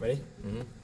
Ready? Mm-hmm.